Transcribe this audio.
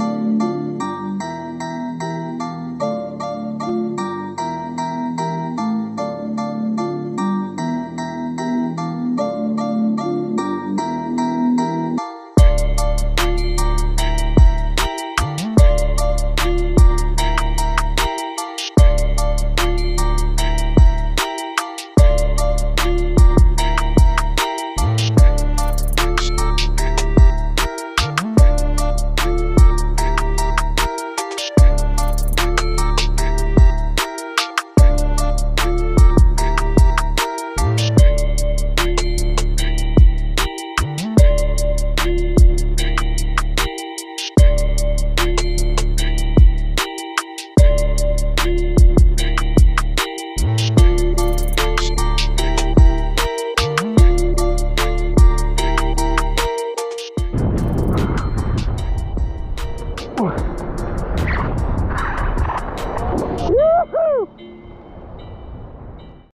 Ugh.